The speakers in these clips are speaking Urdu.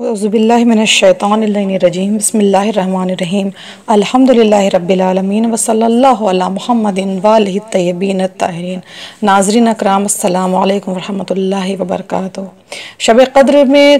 اعوذ باللہ من الشیطان اللعین الرجیم بسم اللہ الرحمن الرحیم الحمد للہ رب العالمین وصلی اللہ علی شب قدر میں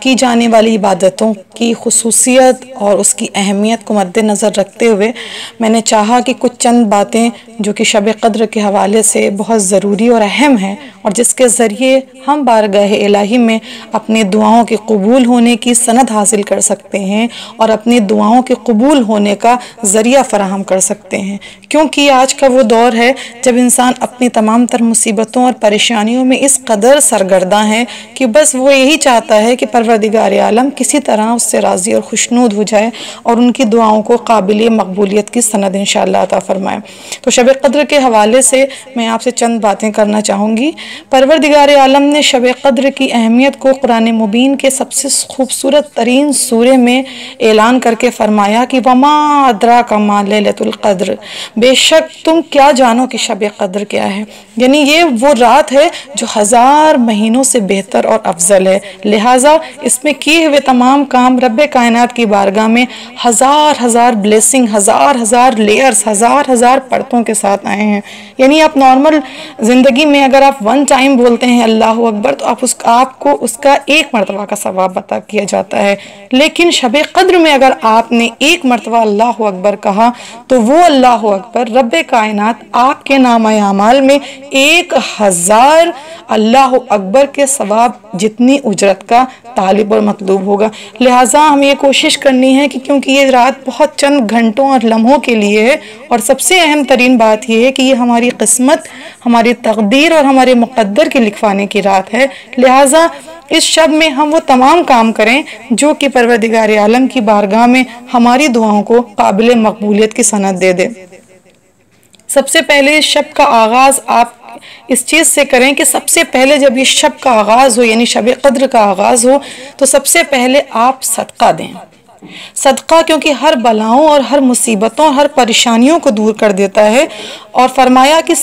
کی جانے والی عبادتوں کی خصوصیت اور اس کی اہمیت کو مد نظر رکھتے ہوئے میں نے چاہا کہ کچھ چند باتیں جو کہ شب قدر کے حوالے سے بہت ضروری اور اہم ہیں اور جس کے ذریعے ہم بارگاہ الہی میں اپنی دعاؤں کے قبول ہونے کی سند حاصل کر سکتے ہیں اور اپنی دعاؤں کے قبول ہونے کا ذریعہ فراہم کر سکتے ہیں۔ کیونکہ آج کا وہ دور ہے جب انسان اپنی تمام تر مصیبتوں اور پریشانیوں میں اس قدر سرگرداں ہے کہ بس وہ یہی چاہتا ہے کہ پروردگار عالم کسی طرح اس سے راضی اور خوشنود ہو جائے اور ان کی دعاؤں کو قابل مقبولیت کی سند انشاءاللہ عطا فرمائے۔ تو شب قدر کے حوالے سے میں آپ سے چند باتیں کرنا چاہوں گی۔ پروردگار عالم نے شب قدر کی اہمیت کو قرآن مبین کے سب سے خوبصورت ترین سورے میں اعلان کر کے فرمایا کہ وما ادرا کا ماں لیلت القدر۔ بے شک تم کیا جانو کہ شب قدر کیا ہے؟ یعنی یہ وہ رات ہے جو ہزار مہینوں سے بہتر اور افضل ہے۔ لہٰذا اس میں کیے ہوئے تمام کام رب کائنات کی بارگاہ میں ہزار ہزار بلیسنگ ہزار ہزار لیئرز ہزار ہزار پرتوں کے ساتھ آئے ہیں۔ یعنی آپ نارمل زندگی میں اگر آپ ون ٹائم بولتے ہیں اللہ اکبر، تو آپ اس، آپ کو اس کا ایک مرتبہ کا ثواب بتا کیا جاتا ہے۔ لیکن شب قدر میں اگر آپ نے ایک مرتبہ اللہ اکبر کہا، تو وہ اللہ اکبر رب کائنات آپ کے نام اعمال میں ایک ہزار اللہ اکبر کے ثواب جتنی اجرت کا طالب اور مطلوب ہوگا۔ لہٰذا ہمیں یہ کوشش کرنی ہے کہ کیونکہ یہ رات بہت چند گھنٹوں اور لمحوں کے لیے ہے، اور سب سے اہم ترین بات یہ ہے کہ یہ ہماری قسمت، ہماری تقدیر اور ہمارے مقدر کے لکھوانے کی رات ہے۔ لہٰذا اس شب میں ہم وہ تمام کام کریں جو کہ پروردگار عالم کی بارگاہ میں ہماری دعاؤں کو قابل مقبولیت کی صنعت دے دے۔ سب سے پہلے اس شب کا آغاز آپ اس چیز سے کریں کہ سب سے پہلے جب یہ شب کا آغاز ہو یعنی شب قدر کا آغاز ہو، تو سب سے پہلے آپ صدقہ دیں۔ صدقہ کیونکہ ہر بلاؤں اور ہر مصیبتوں اور ہر پریشانیوں کو دور کر دیتا ہے اور فرمایا کہ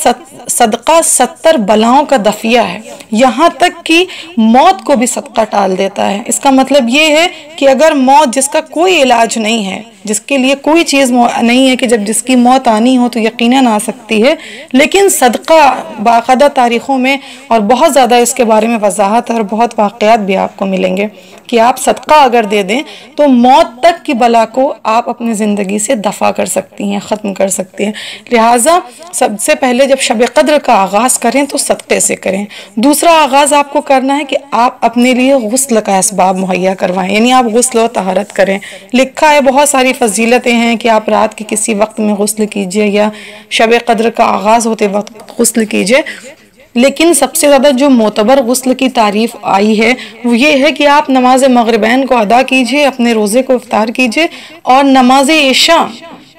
صدقہ ستر بلاؤں کا دفیہ ہے۔ یہاں تک کہ موت کو بھی صدقہ ٹال دیتا ہے۔ اس کا مطلب یہ ہے کہ اگر موت جس کا کوئی علاج نہیں ہے، جس کے لیے کوئی چیز نہیں ہے کہ جب جس کی موت آنی ہو تو یقیناً آ سکتی ہے، لیکن صدقہ باقاعدہ تاریخوں میں اور بہت زیادہ اس کے بارے میں وضاحت اور بہت واقعات بھی آپ کو ملیں گے کہ آپ صدقہ اگر دے دیں تو موت تک کی بلا کو آپ اپنی زندگی سے دفع کر سکتی ہیں، ختم کر سکتی ہیں۔ لہٰذا سب سے پہلے جب شب قدر کا آغاز کریں تو صدقے سے کریں۔ دوسرا آغاز آپ کو کرنا ہے کہ آپ اپنے لیے غسل کا اسباب مہیا کروائیں یعنی آپ غسل و طہارت کریں۔ لکھا ہے بہت ساری فضیلتیں ہیں کہ آپ رات کے کسی وقت میں غسل کیجیے یا شب قدر کا آغاز ہوتے وقت غسل کیجیے۔ لیکن سب سے زیادہ جو معتبر غسل کی تعریف آئی ہے وہ یہ ہے کہ آپ نماز مغربین کو ادا کیجیے، اپنے روزے کو افطار کیجیے اور نماز عشاء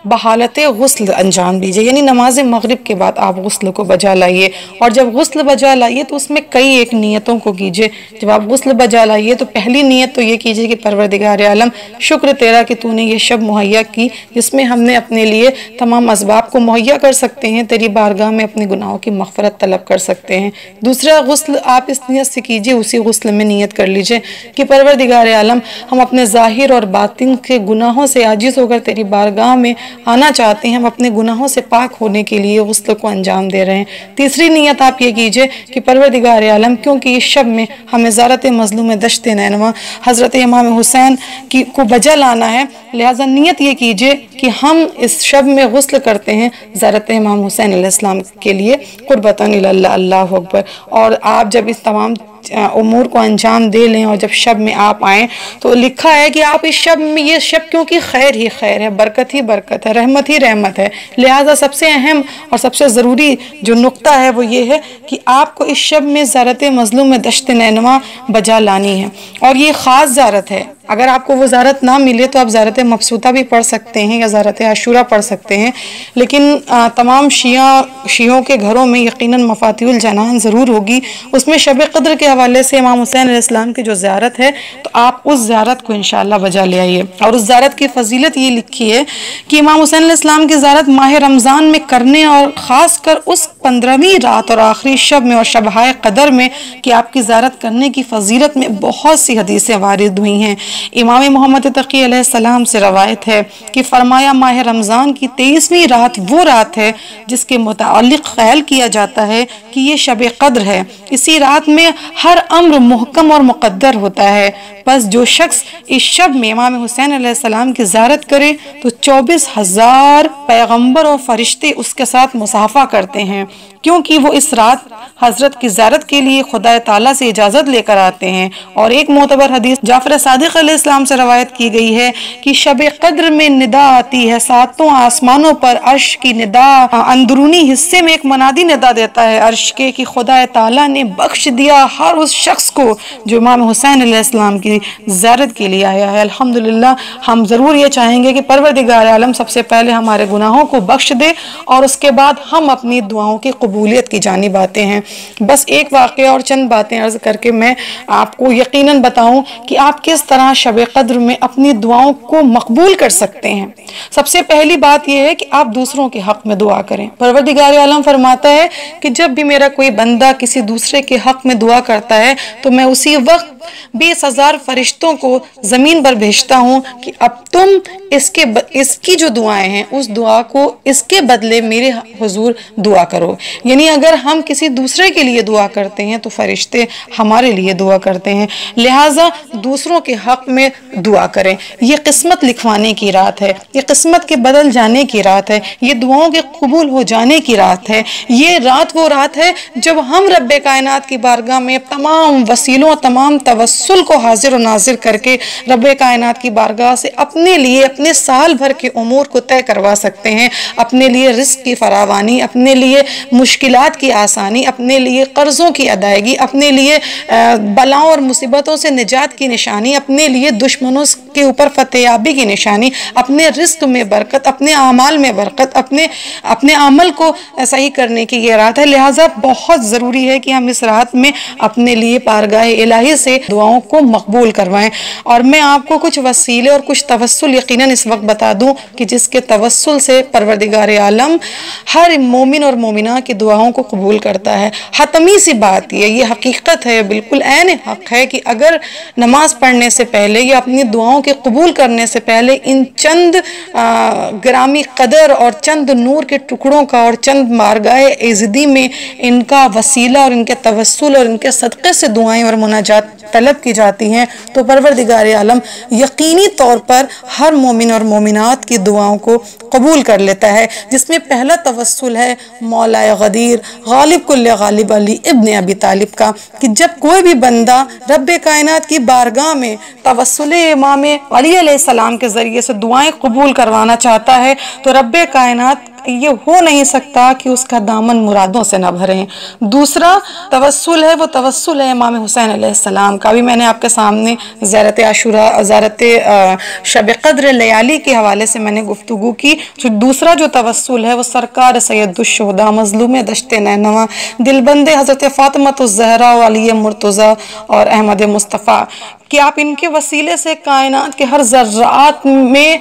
بحالت غسل انجام دیجیے یعنی نماز مغرب کے بعد آپ غسل کو بجا لائیے۔ اور جب غسل بجا لائیے تو اس میں کئی ایک نیتوں کو کیجیے۔ جب آپ غسل بجا لائیے تو پہلی نیت تو یہ کیجیے کہ پروردگار عالم، شکر تیرا کہ تو نے یہ شب مہیا کی جس میں ہم نے اپنے لیے تمام اسباب کو مہیا کر سکتے ہیں، تیری بارگاہ میں اپنے گناہوں کی مغفرت طلب کر سکتے ہیں۔ دوسرا غسل آپ اس نیت سے کیجیے، اسی غسل میں نیت کر لیجیے کہ پروردگار عالم، ہم اپنے ظاہر اور باطن کے گناہوں سے عاجز ہو کر تیری بارگاہ میں آنا چاہتے ہیں ہم اپنے گناہوں سے پاک ہونے کے لیے غسل کو انجام دے رہے ہیں۔ تیسری نیت آپ یہ کیجیے کہ پروردگار عالم، کیونکہ اس شب میں ہمیں زارت مظلوم دشت نینوا، حضرت امام حسین کی کو بجا لانا ہے۔ لہٰذا نیت یہ کیجیے کہ ہم اس شب میں غسل کرتے ہیں زارت امام حسین علیہ السلام کے لیے، قربتاً اللہ اللہ اکبر۔ اور آپ جب اس تمام امور کو انجام دے لیں اور جب شب میں آپ آئیں تو لکھا ہے کہ آپ اس شب میں یہ شب کیونکہ خیر ہی خیر ہے، برکت ہی برکت ہے، رحمت ہی رحمت ہے۔ لہٰذا سب سے اہم اور سب سے ضروری جو نقطہ ہے وہ یہ ہے کہ آپ کو اس شب میں زارت مظلوم دشت نینوا بجا لانی ہے۔ اور یہ خاص زارت ہے۔ اگر آپ کو وہ زیارت نہ ملے تو آپ زیارت مبسوطہ بھی پڑھ سکتے ہیں یا زیارت عاشورہ پڑھ سکتے ہیں۔ لیکن تمام شیعہ، شیعوں کے گھروں میں یقیناً مفاتی الجنان ضرور ہوگی۔ اس میں شب قدر کے حوالے سے امام حسین علیہ السلام کی جو زیارت ہے، تو آپ اس زیارت کو انشاءاللہ بجا لے آئیے۔ اور اس زیارت کی فضیلت یہ لکھی ہے کہ امام حسین علیہ السلام کی زیارت ماہ رمضان میں کرنے اور خاص کر اس پندرہویں رات اور آخری شب میں اور شبہائے قدر میں کہ آپ کی زیارت کرنے کی فضیلت میں بہت سی حدیثیں وارد ہوئی ہیں۔ امام محمد تقی علیہ السلام سے روایت ہے کہ فرمایا ماہ رمضان کی تیئیسویں رات وہ رات ہے جس کے متعلق خیال کیا جاتا ہے کہ یہ شب قدر ہے۔ اسی رات میں ہر امر محکم اور مقدر ہوتا ہے۔ بس جو شخص اس شب میں امام حسین علیہ السلام کی زیارت کرے تو چوبیس ہزار پیغمبر اور فرشتے اس کے ساتھ مسافہ کرتے ہیں۔ کیونکہ وہ اس رات حضرت کی زیارت کے لیے خدا تعالیٰ سے اجازت لے کر آتے ہیں۔ اور ایک معتبر حدیث جعفر صادق علیہ السلام سے روایت کی گئی ہے کہ شب قدر میں ندا آتی ہے، ساتوں آسمانوں پر عرش کی ندا، اندرونی حصے میں ایک منادی ندا دیتا ہے عرش کے کہ خدا تعالیٰ نے بخش دیا ہر اس شخص کو جو امام حسین علیہ السلام کی زیارت کے لیے آیا ہے۔ الحمدللہ، ہم ضرور یہ چاہیں گے کہ پروردگار عالم سب سے پہلے ہمارے گناہوں کو بخش دے اور اس کے بعد ہم اپنی دعاؤں کی قبولیت کی جانب آتے ہیں۔ بس ایک واقعہ اور چند باتیں عرض کر کے میں آپ کو یقیناً بتاؤں کہ آپ کس طرح شب قدر میں اپنی دعاؤں کو مقبول کر سکتے ہیں۔ سب سے پہلی بات یہ ہے کہ آپ دوسروں کے حق میں دعا کریں۔ پروردگار عالم فرماتا ہے کہ جب بھی میرا کوئی بندہ کسی دوسرے کے حق میں دعا کرتا ہے تو میں اسی وقت بیس ہزار فرشتوں کو زمین پر بھیجتا ہوں کہ اب تم اس کے اس کی جو دعائیں ہیں، اس دعا کو اس کے بدلے میرے حضور دعا کرو۔ یعنی اگر ہم کسی دوسرے کے لیے دعا کرتے ہیں تو فرشتے ہمارے لیے دعا کرتے ہیں۔ لہٰذا دوسروں کے حق میں دعا کریں۔ یہ قسمت لکھوانے کی رات ہے، یہ قسمت کے بدل جانے کی رات ہے، یہ دعاؤں کے قبول ہو جانے کی رات ہے۔ یہ رات وہ رات ہے جب ہم رب کائنات کی بارگاہ میں تمام وسیلوں، تمام توسل کو حاضر و ناظر کر کے رب کائنات کی بارگاہ سے اپنے لیے، اپنے سال بھر کے امور کو طے کروا سکتے ہیں۔ اپنے لیے رزق کی فراوانی، اپنے لیے مشکلات کی آسانی، اپنے لیے قرضوں کی ادائیگی، اپنے لیے بلاؤں اور مصیبتوں سے نجات کی نشانی، اپنے لیے دشمنوں کے اوپر فتحیابی کی نشانی، اپنے رزق میں برکت، اپنے اعمال میں برکت، اپنے اپنے عمل کو صحیح کرنے کی یہ رات ہے۔ لہٰذا بہت ضروری ہے کہ ہم اس رات میں اپنے لیے پارگاہ الہی سے دعاؤں کو مقبول کروائیں۔ اور میں آپ کو کچھ وسیلے اور کچھ توسل یقیناً اس وقت بتا دوں کہ جس کے توسل سے پروردگار عالم ہر مومن اور مومنہ کی دعاؤں کو قبول کرتا ہے۔ حتمی سی بات یہ یہ حقیقت ہے، بالکل عین حق ہے کہ اگر نماز پڑھنے سے پہلے پہلے یا اپنی دعاؤں کے قبول کرنے سے پہلے ان چند گرامی قدر اور چند نور کے ٹکڑوں کا اور چند مارگاہ عزدی میں ان کا وسیلہ اور ان کے توسل اور ان کے صدقے سے دعائیں اور مناجات طلب کی جاتی ہیں۔ تو پروردگار عالم، یقینی طور پر ہر مومن اور مومنات کی دعاؤں کو قبول کر لیتا ہے، جس میں پہلا توسل ہے مولا غدیر غالب کل غالب علی ابن ابی طالب کا، کہ جب کوئی بھی بندہ رب کائنات کی بارگاہ میں توسل امام علی علیہ السلام کے ذریعے سے دعائیں قبول کروانا چاہتا ہے، تو رب کائنات یہ ہو نہیں سکتا کہ اس کا دامن مرادوں سے نہ بھریں۔ دوسرا، توسل ہے، وہ توسل ہے امام حسین علیہ السلام کا۔ بھی میں نے آپ کے سامنے زیارت عاشورہ، زیارت شب قدر لیالی کے حوالے سے میں نے گفتگو کی۔ جو دوسرا جو توسل ہے، وہ سرکار سید الشہدہ مظلوم دشت نینوا دل بند حضرت فاطمت الزہرا علی مرتضی اور احمد مصطفیٰ۔ کہ آپ ان کے وسیلے سے کائنات کے ہر ذرات میں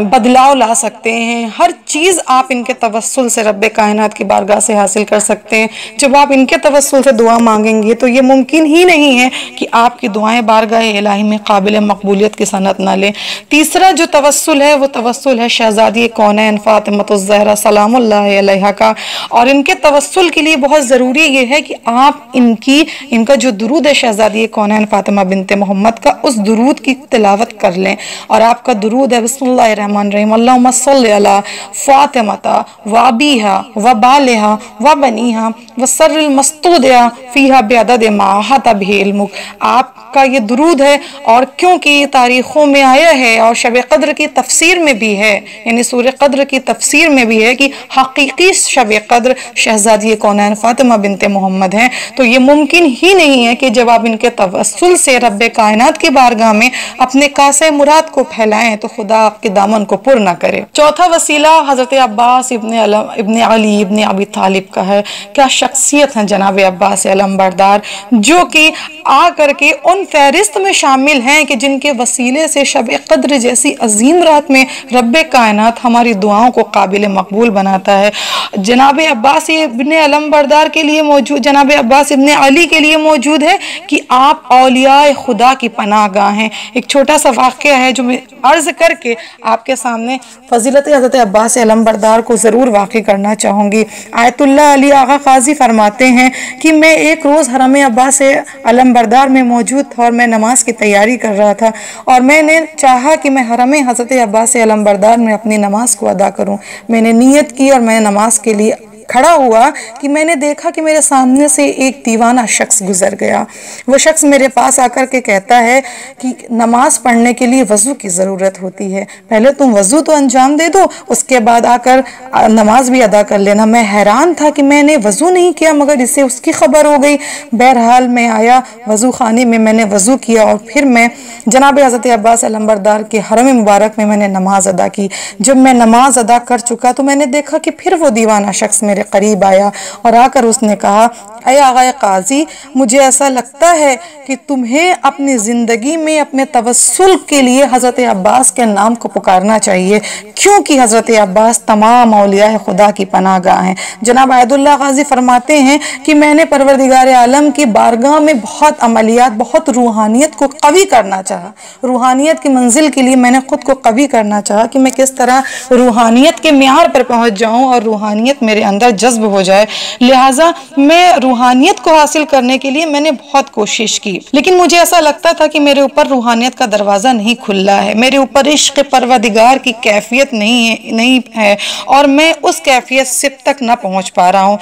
بدلاؤ لا سکتے ہیں؟ ہر چیز آپ ان کے توسل سے رب کائنات کی بارگاہ سے حاصل کر سکتے ہیں۔ جب آپ ان کے توسل سے دعا مانگیں گے تو یہ ممکن ہی نہیں ہے کہ آپ کی دعائیں بارگاہ الہی میں قابل مقبولیت کی صنعت نہ لیں۔ تیسرا جو توسل ہے وہ توسل ہے شہزادی کونین فاطمت الزہرا، سلام اللہ علیہ کا۔ اور ان کے توسل کے لیے بہت ضروری یہ ہے کہ آپ ان کی، ان کا جو درود ہے شہزادی کونین فاطمہ بنت محمد کا، اس درود کی تلاوت کر لیں۔ اور آپ کا درود ہے بسم اللہ الرحمن الرحیم، اللہم صلی علی فاطمہ فاطمتا و ابیہا و بالہا و بنیہا و سر المستودیا فیہا بیعدد ماہت بھی علمک۔ آپ کا یہ درود ہے اور کیونکہ یہ تاریخوں میں آیا ہے اور شب قدر کی تفسیر میں بھی ہے یعنی سور قدر کی تفسیر میں بھی ہے کہ حقیقی شب قدر شہزادی کونین فاطمہ بنت محمد ہیں۔ تو یہ ممکن ہی نہیں ہے کہ جب آپ ان کے توسل سے رب کائنات کی بارگاہ میں اپنے کاسے مراد کو پھیلائیں تو خدا آپ کے دامن کو پر نہ کرے۔ چوتھا وسیلہ حضرت عباس ابن علم ابن علی ابن ابی طالب کا ہے۔ کیا شخصیت ہیں جناب عباس علم بردار؟ جو کہ آ کر کے ان فہرست میں شامل ہیں کہ جن کے وسیلے سے شب قدر جیسی عظیم رات میں رب کائنات ہماری دعاؤں کو قابل مقبول بناتا ہے۔ جناب عباس ابن علم بردار کے لیے موجود جناب عباس ابن علی کے لیے موجود ہے کہ آپ اولیاء خدا کی پناہ گاہ ہیں۔ ایک چھوٹا سا واقعہ ہے جو میں عرض کر کے آپ کے سامنے فضیلت حضرت عباس علم بردار کو ضرور واقع کرنا چاہوں گی۔ آیت اللہ علی آغا قاضی فرماتے ہیں کہ میں ایک روز حرم عباس علم بردار میں موجود تھا اور میں نماز کی تیاری کر رہا تھا اور میں نے چاہا کہ میں حرم حضرت عباس علم بردار میں اپنی نماز کو ادا کروں۔ میں نے نیت کی اور میں نماز کے لیے کھڑا ہوا کہ میں نے دیکھا کہ میرے سامنے سے ایک دیوانہ شخص گزر گیا۔ وہ شخص میرے پاس آ کر کے کہتا ہے کہ نماز پڑھنے کے لیے وضو کی ضرورت ہوتی ہے۔ پہلے تم وضو تو انجام دے دو، اس کے بعد آ کر نماز بھی ادا کر لینا۔ میں حیران تھا کہ میں نے وضو نہیں کیا، مگر اس سے اس کی خبر ہو گئی۔ بہرحال میں آیا وضو خانے میں میں نے وضو کیا اور پھر میں جناب حضرت عباس علمبردار کے حرم مبارک میں میں نے نماز ادا کی۔ جب میں نماز ادا کر چکا تو میں نے دیکھا کہ پھر وہ دیوانہ شخص میرے قریب آیا اور آ کر اس نے کہا، اے آغا قاضی، مجھے ایسا لگتا ہے کہ تمہیں اپنی زندگی میں اپنے توسل کے لیے حضرت عباس کے نام کو پکارنا چاہیے، کیونکہ حضرت عباس تمام اولیاء خدا کی پناہ گاہ ہیں۔ جناب عید اللہ غازی فرماتے ہیں کہ میں نے پروردگار عالم کی بارگاہ میں بہت عملیات، بہت روحانیت کو قوی کرنا چاہا۔ روحانیت کی منزل کے لیے میں نے خود کو قوی کرنا چاہا کہ میں کس طرح روحانیت کے معیار پر پہنچ جاؤں اور روحانیت میرے اندر اندر جذب ہو جائے۔ لہٰذا میں روحانیت کو حاصل کرنے کے لیے میں نے بہت کوشش کی۔ لیکن مجھے ایسا لگتا تھا کہ میرے اوپر روحانیت کا دروازہ نہیں کھلا ہے۔ میرے اوپر عشق پروردگار کی کیفیت نہیں ہے نہیں ہے۔ اور میں اس کیفیت سے تک نہ پہنچ پا رہا ہوں۔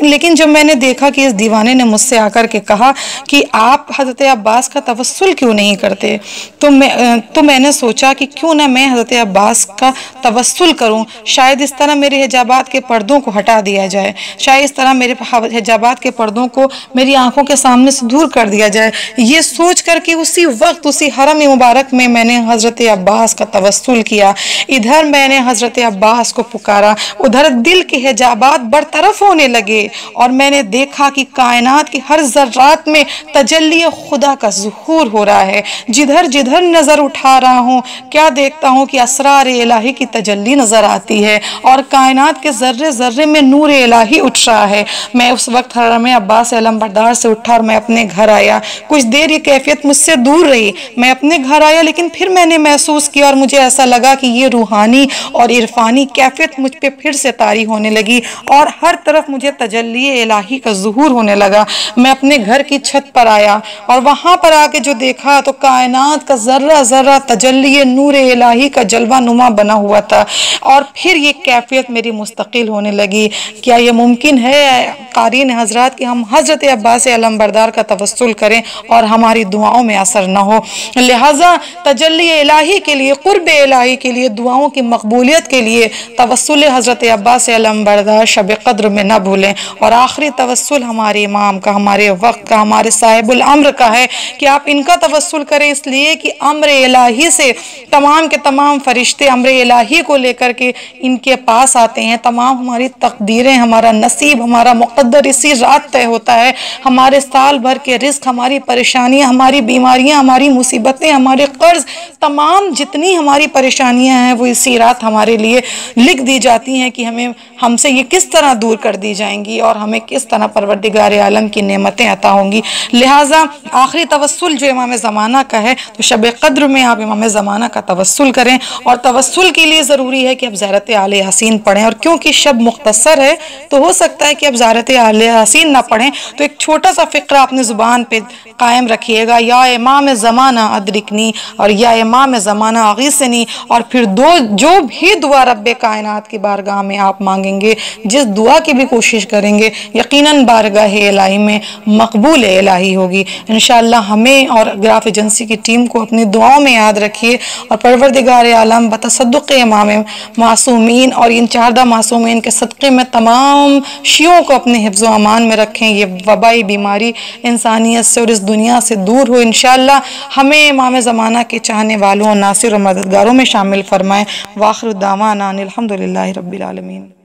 لیکن جب میں نے دیکھا کہ اس دیوانے نے مجھ سے آ کر کے کہا کہ آپ حضرت عباس کا توسل کیوں نہیں کرتے، تو میں تو میں نے سوچا کہ کیوں نہ میں حضرت عباس کا توسل کروں۔ شاید اس طرح میرے حجابات کے پردوں کو ہٹا دیا جائے۔ شاید اس طرح میرے حجابات کے پردوں کو میری آنکھوں کے سامنے سے دور کر دیا جائے۔ یہ سوچ کر کے اسی وقت، اسی حرم مبارک میں میں نے حضرت عباس کا توسل کیا۔ ادھر میں نے حضرت عباس کو پکارا۔ ادھر دل کے حجابات برطرف ہونے لگے اور میں نے دیکھا کہ کائنات کی ہر ذرات میں تجلی خدا کا ظہور ہو رہا ہے۔ جدھر جدھر نظر اٹھا رہا ہوں، کیا دیکھتا ہوں کہ اسرار الہی کی تجلی نظر آتی ہے اور کائنات کے ذرے ذرے میں نور الہی اٹھ رہا ہے۔ میں اس وقت حرم عباس علم بردار سے اٹھا اور میں اپنے گھر آیا۔ کچھ دیر یہ کیفیت مجھ سے دور رہی۔ میں اپنے گھر آیا لیکن پھر میں نے محسوس کیا اور مجھے ایسا لگا کہ یہ روحانی اور عرفانی کیفیت مجھ پہ پھر سے طاری ہونے لگی اور ہر طرف مجھے تجلی الہی کا ظہور ہونے لگا۔ میں اپنے گھر کی چھت پر آیا اور وہاں پر آ کے جو دیکھا تو کائنات کا ذرہ ذرہ تجلی نور الہی کا جلوہ نما بنا ہوا تھا اور پھر یہ کیفیت میری مستقل ہونے لگی۔ کیا یہ ممکن ہے؟ قارین حضرات کہ ہم حضرت عباس علم بردار کا توسل کریں اور ہماری دعاؤں میں اثر نہ ہو۔ لہٰذا تجلی الہی کے لیے، قرب الہی کے لیے، دعاؤں کی مقبولیت کے لیے توسل حضرت عباس علم بردار شب قدر میں نہ بھولیں۔ اور آخری توسل ہمارے امام کا، ہمارے وقت کا، ہمارے صاحب العمر کا ہے کہ آپ ان کا توسل کریں۔ اس لیے کہ امر الہی سے تمام کے تمام فرشتے امر الہی کو لے کر کے ان کے پاس آتے ہیں۔ تمام ہماری تقدیریں، ہمارا نصیب، ہمارا مقدر اسی رات طے ہوتا ہے۔ ہمارے سال بھر کے رزق، ہماری پریشانیاں، ہماری بیماریاں، ہماری مصیبتیں، ہمارے قرض، تمام جتنی ہماری پریشانیاں ہیں، وہ اسی رات ہمارے لیے لکھ دی جاتی ہیں کہ ہمیں، ہم سے یہ کس طرح دور کر دی جائیں گی اور ہمیں کس طرح پروردگار عالم کی نعمتیں عطا ہوں گی۔ لہٰذا آخری توسل جو امام زمانہ کا ہے، تو شب قدر میں آپ امام زمانہ کا توسل کریں۔ اور توسل کے لیے ضروری ہے کہ اب زیرت عال یاسین پڑھیں۔ اور کیونکہ شب مختصر ہے ہے تو ہو سکتا ہے کہ اب زارت اہل حسین نہ پڑھیں۔ تو ایک چھوٹا سا فقرہ اپنے زبان پہ قائم رکھیے گا۔ یا امام زمانہ ادرکنی اور یا امام زمانہ اغیثنی اور پھر دو جو بھی دعا رب کائنات کی بارگاہ میں آپ مانگیں گے، جس دعا کی بھی کوشش کریں گے، یقیناً بارگاہ الہی میں مقبول الہی ہوگی۔ انشاءاللہ ہمیں اور گراف ایجنسی کی ٹیم کو اپنی دعاؤں میں یاد رکھیے۔ اور پروردگار عالم بتصدق امام معصومین اور ان چاردہ معصومین کے صدقے میں تمام شیعوں کو اپنے حفظ و امان میں رکھیں، یہ وبائی بیماری انسانیت سے اور اس دنیا سے دور ہو۔ انشاءاللہ ہمیں امام زمانہ کے چاہنے والوں اور ناصر و مددگاروں میں شامل فرمائیں۔ واخر الدعوانا الحمدللہ رب العالمین۔